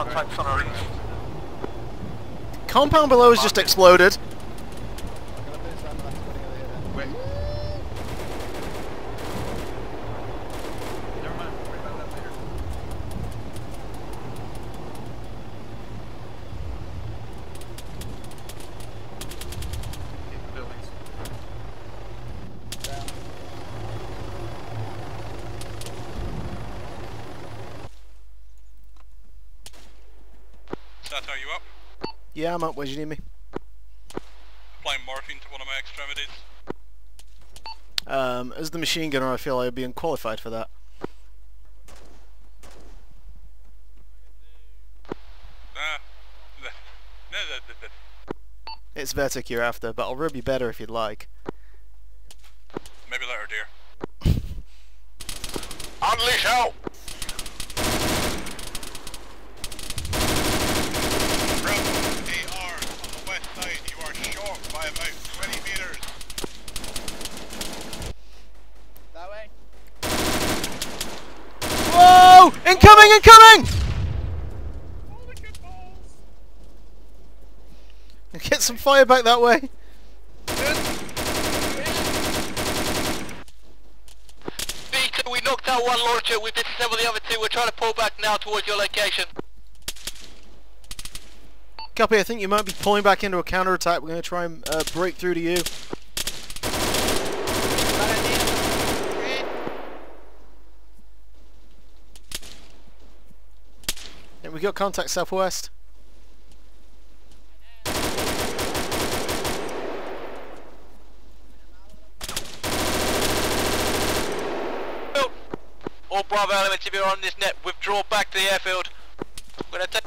Contacts on our east. Compound below has just exploded. Wait. Never mind. Worry about that later. In the buildings. Sato, you up? Yeah, I'm up. Where do you need me? Applying morphine to one of my extremities. Um, as the machine gunner, I feel I would be unqualified for that. Ah. No, no, no, no, no. It's Vertic you're after, but I'll rub you better if you'd like. Maybe later, dear. Unleash hell! Bravo, AR, on the west side, you are short by about 20 meters. That way. Whoa! Incoming! Incoming! Get some fire back that way. Beacon, we knocked out one launcher. We've disabled the other two. We're trying to pull back now towards your location. Copy, I think you might be pulling back into a counterattack. We're going to try and uh, break through to you. And we got contact southwest. All Bravo elements, if you're on this net, withdraw back to the airfield. We're gonna take.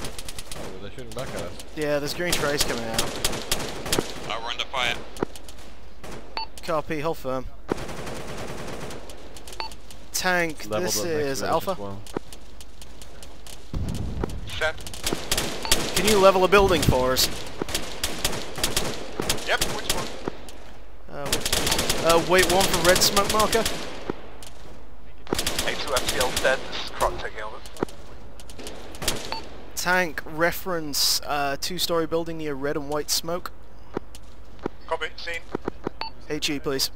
Oh, they're shooting back at us. Yeah, there's green trace coming out. Uh, we're under fire. Copy, hold firm. Tank, Leveled this is Alpha. as well. Send. Can you level a building for us? Yep, which one? Uh, uh, wait one for red smoke marker. A2 FTL dead. This is Croc taking over. Tank, reference uh, two-story building near red and white smoke. Copy, seen. HE, please.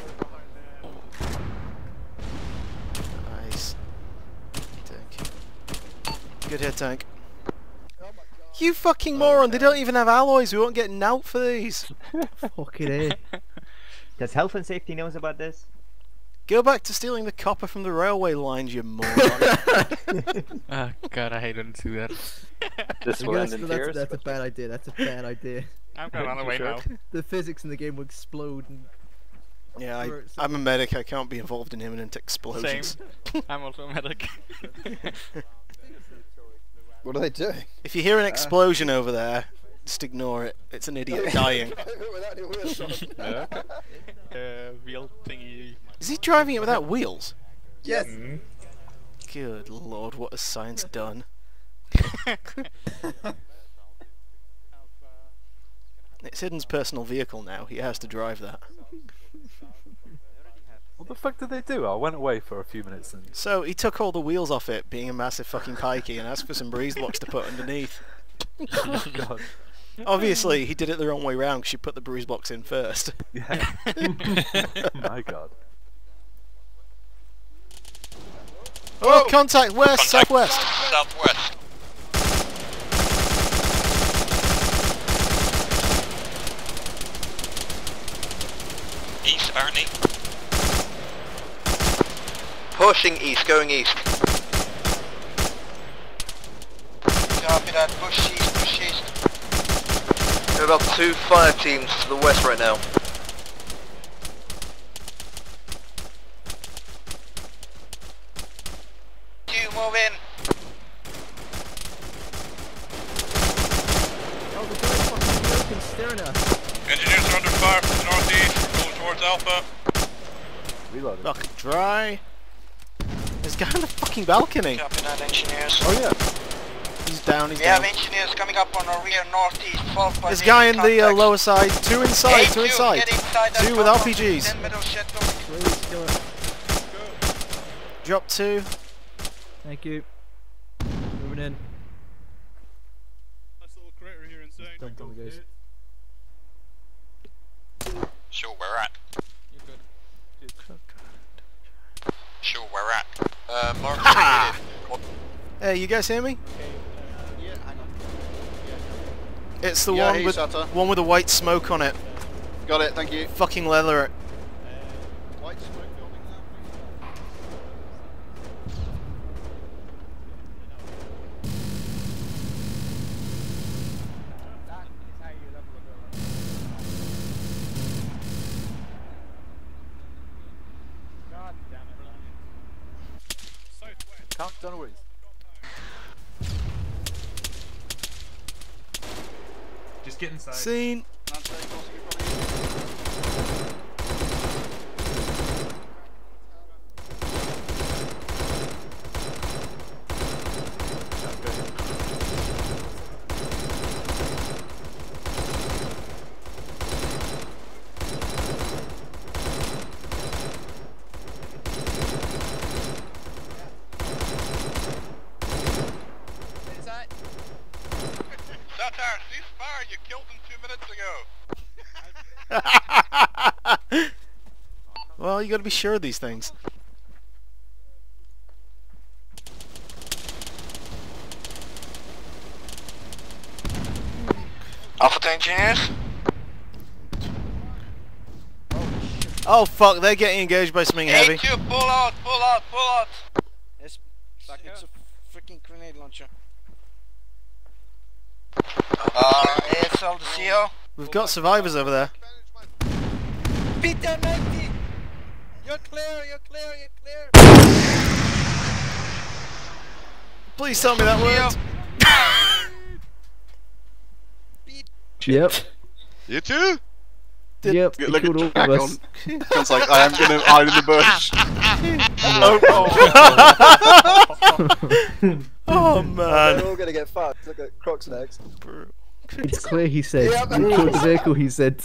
Nice. Tank. Good hit, tank. You fucking moron! They don't even have alloys. We won't get out for these. Fucking A. Does health and safety knows about this? Go back to stealing the copper from the railway lines, you moron. Oh god, I hate when you do that. This will That's, end in that's, tears. that's a bad idea. That's a bad idea. I'm going on the way Sure. now. The physics in the game will explode. And yeah, I, I'm a medic. I can't be involved in imminent explosions. Same. I'm also a medic. What are they doing? If you hear an explosion over there, just ignore it. It's an idiot dying. uh, wheel thingy. Is he driving it without wheels? yes. Good lord, what has science done? It's Hidden's personal vehicle now. He has to drive that. What the fuck did they do? I went away for a few minutes and So he took all the wheels off it, being a massive fucking pikey, and asked for some breeze blocks to put underneath. oh god, Obviously, he did it the wrong way round because you put the breeze blocks in first. yeah. My god. Oh, contact west, Contact southwest. Southwest. East, Arnie. Pushing east, going east. Copy that. Push east, push east. There are about two fire teams to the west right now. You move in. Oh, the guy's fucking broken staring at us. Engineers are under fire from the northeast. We're towards Alpha. Reloading. Fucking dry. There's a guy on the fucking balcony. Copy that, engineers. Oh yeah. He's down, he's We down. have engineers coming up on our rear northeast, followed by There's a guy in the uh, lower side. Two inside, two A2, inside. inside Two with. RPGs. 10 metal shed door. Please, go on. Drop two. Thank you. Moving in. Jumped on the ghost. Sure, where at? Sure, where at? Uh, Mark. Hey, you guys hear me? Yeah, hang on. It's the Yeah, one with one with the white smoke on it. Got it, thank you. Fucking leather it. White smoke building now, That is how you level a building. God damn it. Southwest. Count Dunaway's. Just get inside. Scene. Man's very close to you, probably. Inside. Satar, ceasefire! You killed him two minutes ago! well, you gotta be sure of these things. Alpha to engineers. Oh fuck, they're getting engaged by something heavy. A2, pull out, pull out, pull out. It's, it's a freaking grenade launcher. Uh, ASL to CO. We've got survivors over there. Peter Mendy! You're clear, you're clear, you're clear! Please tell me that worked. Yep. You too? Did- Yep. He Look at killed all Jack of on. us. Sounds like I am gonna hide in the bush. Oh man. Oh. Oh, We're all gonna get fucked. Look at Crocs next. It's clear he said. Yep. You killed the vehicle, he said.